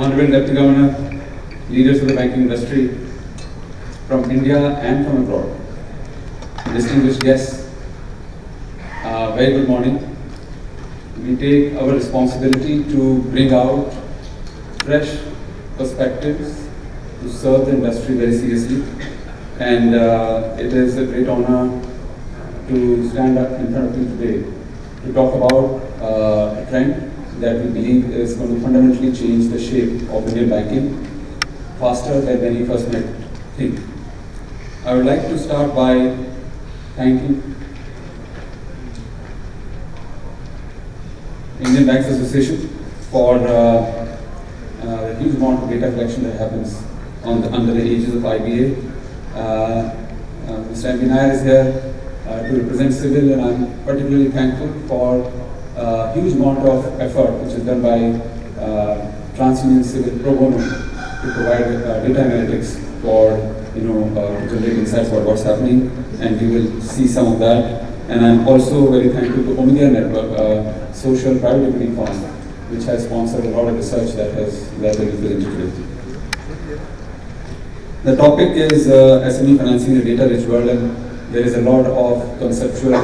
Honorable Deputy Governor, leaders of the banking industry from India and from abroad, distinguished guests, uh, very good morning. We take our responsibility to bring out fresh perspectives to serve the industry very seriously. And uh, it is a great honor to stand up in front of you today to talk about uh, a trend that we believe is going to fundamentally change the shape of Indian banking faster than many of us might think. I would like to start by thanking Indian Banks Association for uh, uh, the huge amount of data collection that happens on the, under the aegis of IBA. Uh, uh, Mr. M. Nair is here uh, to represent CIBIL and I'm particularly thankful for a huge amount of effort which is done by uh, TransUnion CIBIL Pro Bono to provide uh, data analytics for you know uh, generate insights about what's happening and you will see some of that and I'm also very thankful to Omidyar Network, uh, social private equity fund, which has sponsored a lot of research that has will be presented today. The topic is uh, SME financing in a data-rich world, and there is a lot of conceptual,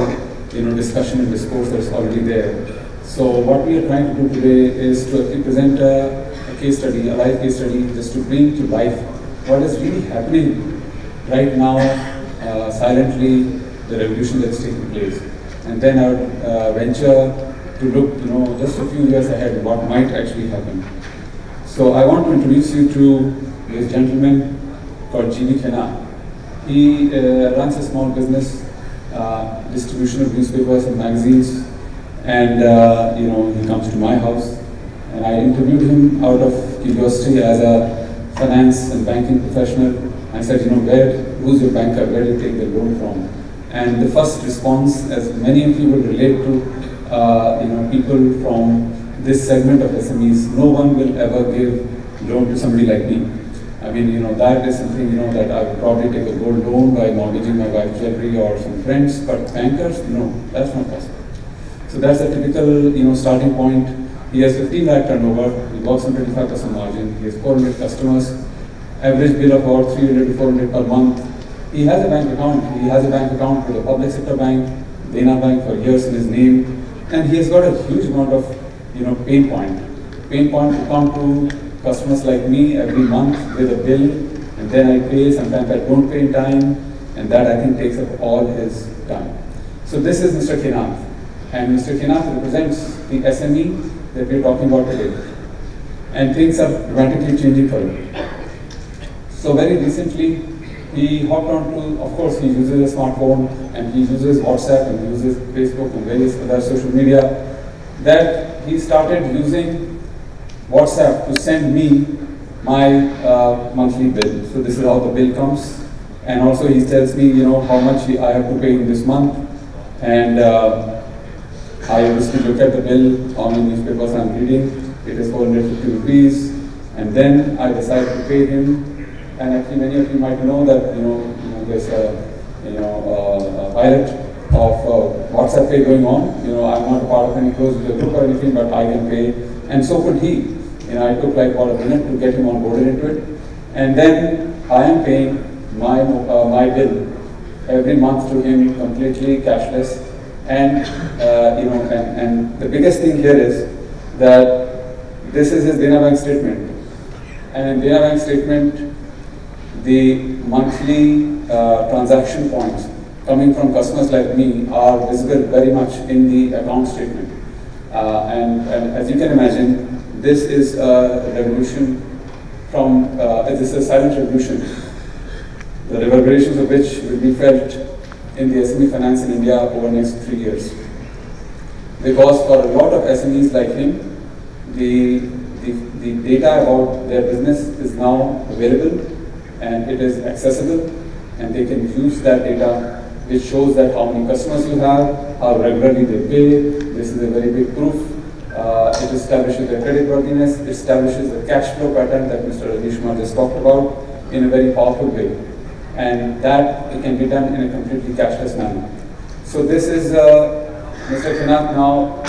you know, discussion and discourse that's already there. So what we are trying to do today is to present a, a case study, a live case study, just to bring to life what is really happening right now, uh, silently, the revolution that's taking place. And then I would uh, venture to look, you know, just a few years ahead, what might actually happen. So I want to introduce you to this gentleman called Jimmy Khenna. He uh, runs a small business, uh, distribution of newspapers and magazines, and uh, you know he comes to my house, and I interviewed him out of curiosity as a finance and banking professional. I said, you know, where, who's your banker? Where do you take the loan from? And the first response, as many of you will relate to, uh, you know, people from this segment of SMEs, no one will ever give loan to somebody like me. I mean, you know, that is something, you know, that I would probably take a gold loan by mortgaging my wife's jewelry or some friends, but bankers, no, that's not possible. So that's a typical, you know, starting point. He has 15 lakh turnover, he works on 25% margin, he has 400 customers, average bill of about 300 to 400 per month. He has a bank account, he has a bank account with a public sector bank, Dena Bank for years in his name, and he has got a huge amount of, you know, pain point. Pain point to come to customers like me every month with a bill, and then I pay, sometimes I don't pay in time, and that I think takes up all his time. So this is Mr. Kinath, and Mr. Kinath represents the SME that we're talking about today. And things are dramatically changing for him. So very recently, he hopped onto, of course, he uses a smartphone, and he uses WhatsApp, and he uses Facebook and various other social media, that he started using WhatsApp to send me my uh, monthly bill. So this is how the bill comes. And also he tells me, you know, how much I have to pay in this month. And uh, I obviously look at the bill, how many newspapers I'm reading. It is 450 rupees. And then I decide to pay him. And actually many of you might know that, you know, you know there's a, you know, a pilot of uh, WhatsApp Pay going on. You know, I'm not part of any closed group or anything, but I can pay. And so could he. You know, I took like about a minute to get him on board into it. And then I am paying my, uh, my bill every month to him completely cashless. And, uh, you know, and, and the biggest thing here is that this is his Dena Bank statement. And in Dena Bank statement, the monthly uh, transaction points coming from customers like me are visible very much in the account statement. Uh, and, and as you can imagine, this is a revolution from, uh, this is a silent revolution, the reverberations of which will be felt in the SME finance in India over the next three years. Because for a lot of SMEs like him, the, the, the data about their business is now available and it is accessible and they can use that data which shows that how many customers you have, how regularly they pay. This is a very big proof uh, it establishes the credit worthiness, establishes the cash flow pattern that Mr. Rajesh just talked about in a very powerful way. And that it can be done in a completely cashless manner. So this is uh, Mr. Kinath now,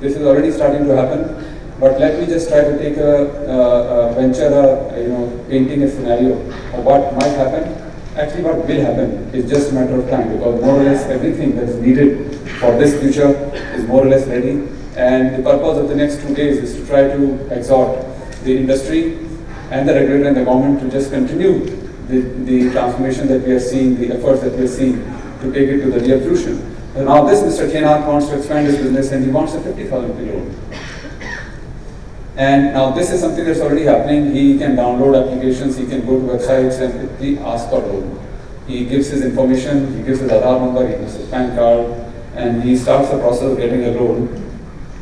this is already starting to happen. But let me just try to take a, a, a venture, a, you know, painting a scenario of what might happen. Actually, what will happen is just a matter of time because more or less everything that is needed for this future is more or less ready. And the purpose of the next two days is to try to exhort the industry and the regulator and the government to just continue the, the transformation that we are seeing, the efforts that we are seeing to take it to the real fruition. And now this Mr. K. Wants to expand his business and he wants a 50,000 kilo. And now this is something that's already happening. He can download applications, he can go to websites and quickly ask for loan. He gives his information, he gives his Aadhaar number, he gives his PAN card, and he starts the process of getting a loan.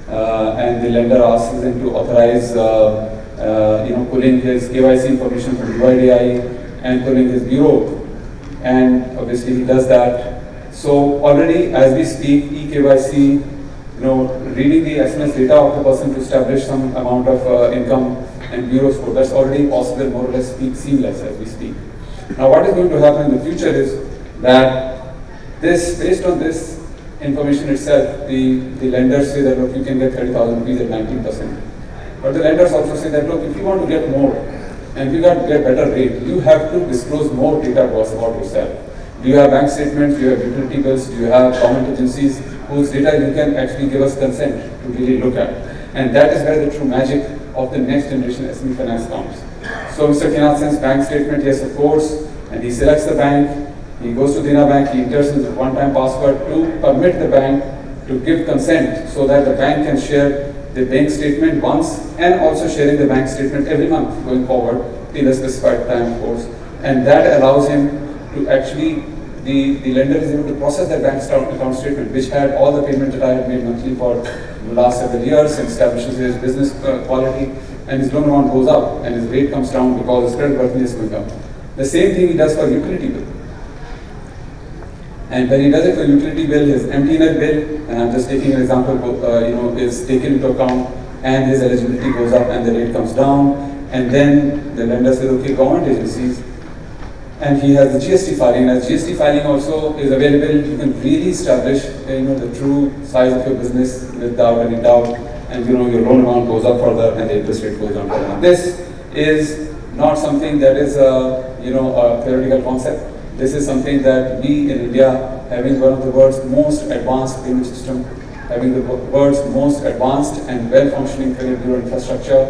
Uh, and the lender asks him to authorize, uh, uh, you know, pulling his KYC information from UIDAI and pulling his bureau. And obviously he does that. So already as we speak, eKYC you know, reading the SMS data of the person to establish some amount of uh, income and bureau score. That's already possible, more or less speak seamless as we speak. Now, what is going to happen in the future is that this, based on this information itself, the, the lenders say that, look, you can get 30,000 rupees at 19%. But the lenders also say that, look, if you want to get more, and you get better rate, you have to disclose more data about yourself. Do you have bank statements? Do you have utility bills? Do you have government agencies? whose data you can actually give us consent to really look at. And that is where the true magic of the next generation SME finance comes. So Mr. K. Nath sends bank statement, yes of course, and he selects the bank, he goes to Dena Bank, he enters his one-time password to permit the bank to give consent so that the bank can share the bank statement once and also sharing the bank statement every month going forward till a specified time course. And that allows him to actually the, the lender is able to process their bank account statement, which had all the payments that I had made monthly for the last several years and establishes his business uh, quality, and his loan amount goes up, and his rate comes down because his credit worthiness going up. The same thing he does for utility bill. And when he does it for utility bill, his MTNL bill, and I'm just taking an example, uh, you know, is taken into account, and his eligibility goes up, and the rate comes down, and then the lender says, okay, government agencies, and he has the GST filing. As GST filing also is available, you can really establish uh, you know the true size of your business without any doubt, and you know your loan amount goes up further and the interest rate goes down further. This is not something that is a you know a theoretical concept. This is something that we in India, having one of the world's most advanced payment system, having the world's most advanced and well-functioning credit bureau infrastructure,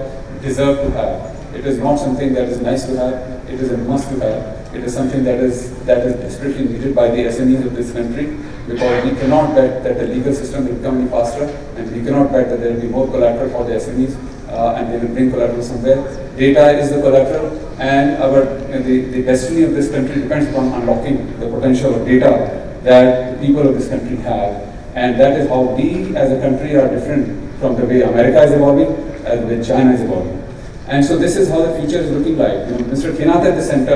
deserve to have. It is not something that is nice to have, it is a must to have. It is something that is that is desperately needed by the SMEs of this country because we cannot bet that the legal system will become any faster and we cannot bet that there will be more collateral for the SMEs uh, and they will bring collateral somewhere. Data is the collateral and our the, the destiny of this country depends upon unlocking the potential of data that the people of this country have. And that is how we as a country are different from the way America is evolving and the way China is evolving. And so this is how the future is looking like. You know, Mr. K. Nath at the center,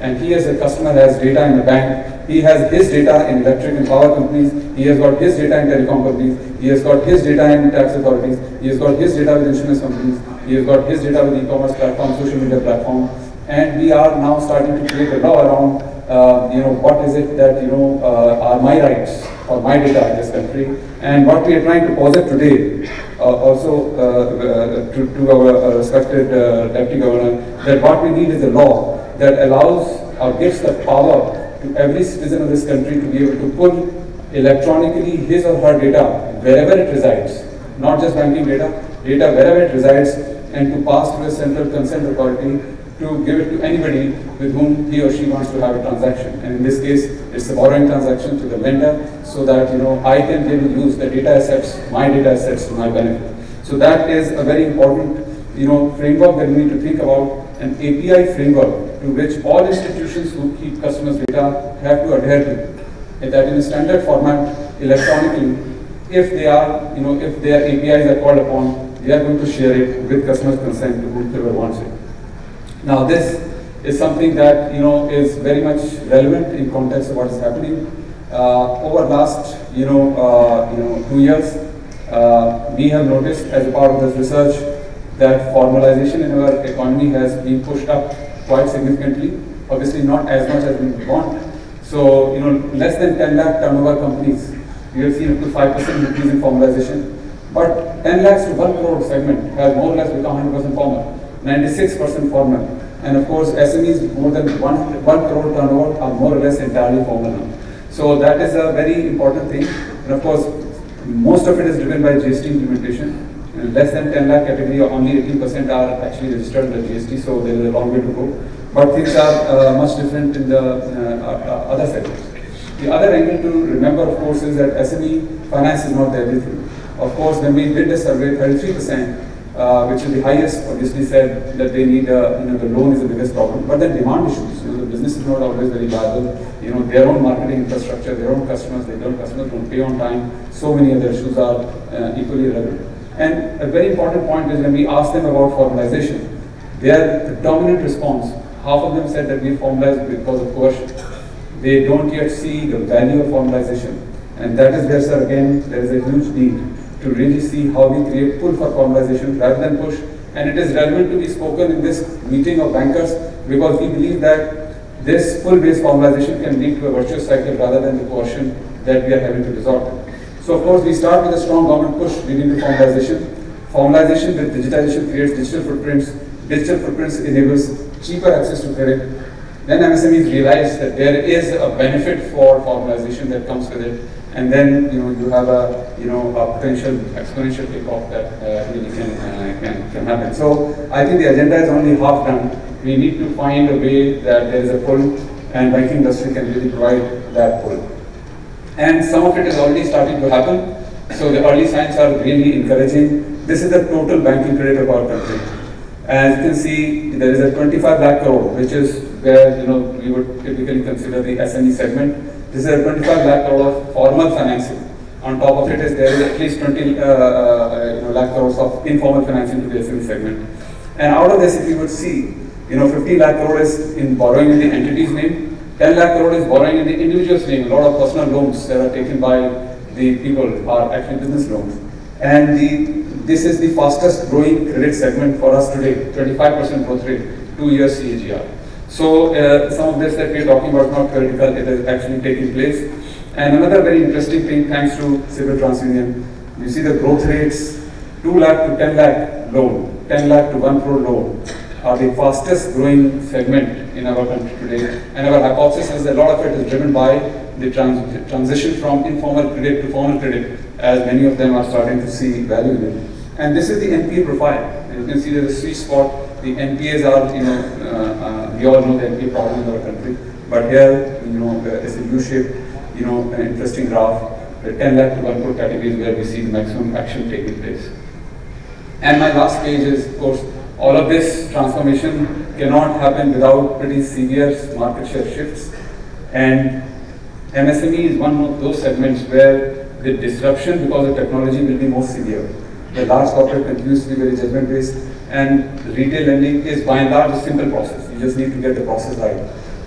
and he as a customer has data in the bank. He has his data in electric and power companies. He has got his data in telecom companies. He has got his data in tax authorities. He has got his data with insurance companies. He has got his data with e-commerce platform, social media platform. And we are now starting to create a law around, uh, you know, what is it that, you know, uh, are my rights or my data in this country. And what we are trying to posit today uh, also uh, uh, to, to, our respected Deputy Governor, that what we need is a law that allows or gives the power to every citizen of this country to be able to pull electronically his or her data wherever it resides, not just banking data, data wherever it resides, and to pass to a central consent authority to give it to anybody with whom he or she wants to have a transaction. And in this case, it's a borrowing transaction to the lender so that you know I can really use the data assets, my data assets to my benefit. So that is a very important you know, framework that we need to think about, an API framework to which all institutions who keep customers' data have to adhere to. That in a standard format, electronically, if they are, you know, if their APIs are called upon, they are going to share it with customers' consent to whoever wants it. Now this is something that you know is very much relevant in context of what is happening. Uh, over the last you know uh, you know two years, uh, we have noticed as a part of this research that formalization in our economy has been pushed up quite significantly. Obviously not as much as we want. So you know less than 10 lakh turnover companies, we have seen up to 5% increase in formalization. But 10 lakhs to 1 crore segment has more or less become 100% formal, 96% formal. And of course, SMEs more than 1, 1 crore turnover are more or less entirely formal now. So that is a very important thing. And of course, most of it is driven by GST implementation. And less than 10 lakh category, only 18% are actually registered under GST, so there is a long way to go. But things are uh, much different in the uh, uh, other sectors. The other angle to remember, of course, is that SME finance is not everything. Of course, when we did the survey, 33%, uh, which is the highest, obviously said that they need, a, you know, the loan is the biggest problem. But the demand issues, you know, the business is not always very viable. You know, their own marketing infrastructure, their own customers, their own customers don't pay on time. So many other issues are uh, equally relevant. And a very important point is when we ask them about formalization, their dominant response, half of them said that we formalized because of coercion. They don't yet see the value of formalization. And that is where, sir, again, there is a huge need to really see how we create pull for formalization rather than push. And it is relevant to be spoken in this meeting of bankers because we believe that this pull-based formalization can lead to a virtuous cycle rather than the coercion that we are having to resort to. So of course, we start with a strong government push leading to formalization. Formalization with digitization creates digital footprints. Digital footprints enables cheaper access to credit. Then MSMEs realize that there is a benefit for formalization that comes with it. And then you know you have a you know a potential exponential takeoff that uh, really can, uh, can can happen. So I think the agenda is only half done. We need to find a way that there is a pull, and banking industry can really provide that pull and some of it is already starting to happen. So the early signs are really encouraging. This is the total banking credit of our country. As you can see, there is a 25 lakh crore, which is where you know we would typically consider the SME segment. This is a 25 lakh crore of formal financing. On top of it is there is at least 20 uh, uh, you know, lakh crores of informal financing to the SME segment. And out of this, if you would see, you know, 50 lakh crore is in borrowing in the entity's name, 10 lakh crore is borrowing in the individual's name. A lot of personal loans that are taken by the people are actually business loans. And the, this is the fastest growing credit segment for us today, 25% growth rate, two years CAGR. So uh, some of this that we're talking about is not theoretical, it is actually taking place. And another very interesting thing, thanks to CIBIL TransUnion, you see the growth rates, 2 lakh to 10 lakh loan, 10 lakh to 1 crore loan, are the fastest growing segment in our country today. And our hypothesis is that a lot of it is driven by the trans transition from informal credit to formal credit, as many of them are starting to see value in it. And this is the NPA profile. And you can see there's a sweet spot. The NPAs are, you know, uh, uh, we all know the NPA problem in our country. But here, you know, it's a U-shaped, you know, an interesting graph. The 10 lakh to 1 crore category is where we see the maximum action taking place. And my last page is, of course, all of this transformation cannot happen without pretty severe market share shifts. And MSME is one of those segments where the disruption because of technology will be most severe. The large corporate continues to be very judgment based and retail lending is by and large a simple process. You just need to get the process right.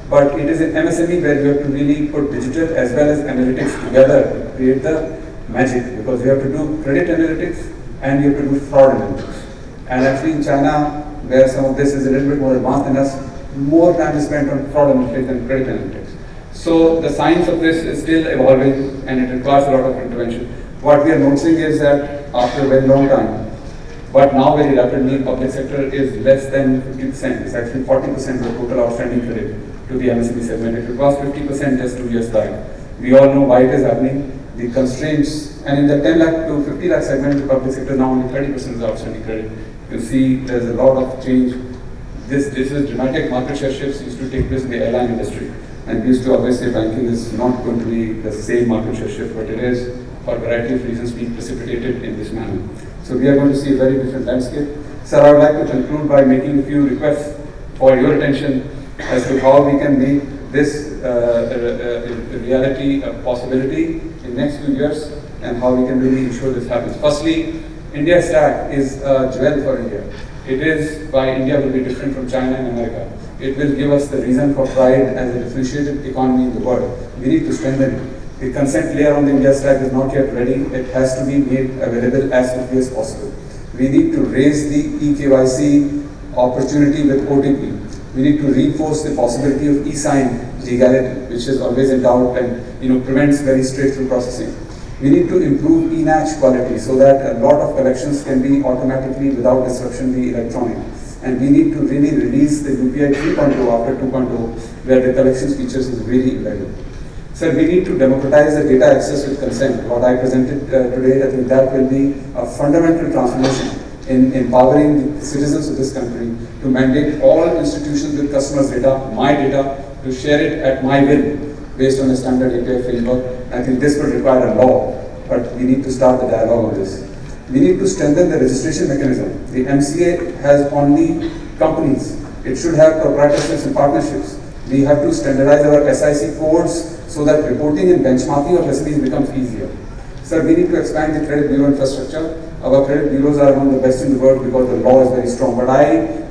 But it is in MSME where you have to really put digital as well as analytics together to create the magic because you have to do credit analytics and you have to do fraud analytics. And actually in China, where some of this is a little bit more advanced than us, more time is spent on fraud analytics than credit analytics. So the science of this is still evolving and it requires a lot of intervention. What we are noticing is that after a very long time, but now very rapidly, public sector is less than 50%. It's actually 40% of the total outstanding credit to the MSME segment. It was 50% just two years back. We all know why it is happening. The constraints, and in the 10 lakh to 50 lakh segment, the public sector now only 30% of outstanding credit you see there's a lot of change. This, this is dramatic market share shifts used to take place in the airline industry. And we used to always say banking is not going to be the same market share shift, but it is for a variety of reasons being precipitated in this manner. So we are going to see a very different landscape. Sir, I would like to conclude by making a few requests for your attention as to how we can make this uh, a, a reality, a possibility in next few years, and how we can really ensure this happens. Firstly, India stack is a jewel for India. It is why India will be different from China and America. It will give us the reason for pride as a differentiated economy in the world. We need to strengthen it. The consent layer on the India stack is not yet ready. It has to be made available as quickly as possible. We need to raise the eKYC opportunity with OTP. We need to reinforce the possibility of e-sign legality, which is always in doubt and you know prevents very straight-through processing. We need to improve e-NACH quality so that a lot of collections can be automatically, without disruption, be electronic. And we need to really release the UPI 3.0 after 2.0, where the collections features is really embedded. Sir, we need to democratize the data access with consent. What I presented uh, today, I think that will be a fundamental transformation in empowering the citizens of this country to mandate all institutions with customers' data, my data, to share it at my will based on a standard API framework. I think this will require a law, but we need to start the dialogue on this. We need to strengthen the registration mechanism. The MCA has only companies. It should have proprietorships and partnerships. We have to standardize our SIC codes so that reporting and benchmarking of SMEs becomes easier. Sir, we need to expand the credit bureau infrastructure. Our credit bureaus are among the best in the world because the law is very strong. But I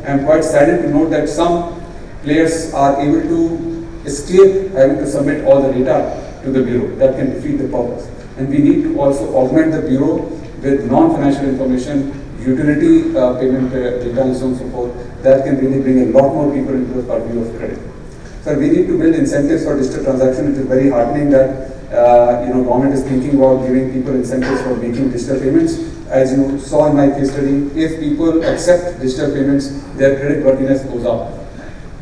am quite saddened to note that some players are able to escape having to submit all the data to the bureau. That can defeat the purpose. And we need to also augment the bureau with non-financial information, utility uh, payment uh, data and so on and so forth. That can really bring a lot more people into the purview of credit. So we need to build incentives for digital transaction. It is very heartening that uh, you know government is thinking about giving people incentives for making digital payments. As you saw in my case study, if people accept digital payments, their credit worthiness goes up.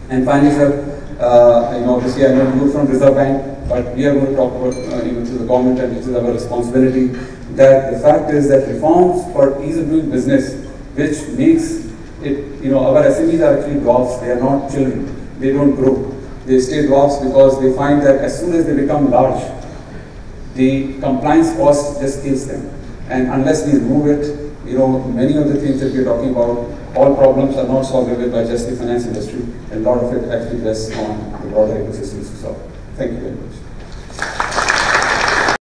And finally, sir, uh, you know, obviously I know you from Reserve Bank, but we are going to talk about uh, know, to the government and this is our responsibility. That the fact is that reforms for ease of doing business, which makes it, you know, our SMEs are actually dwarfs. They are not children. They don't grow. They stay dwarfs because they find that as soon as they become large, the compliance cost just kills them. And unless we remove it, you know, many of the things that we're talking about, all problems are not solvable by just the finance industry. A lot of it actually rests on the broader ecosystem to solve. Thank you very much.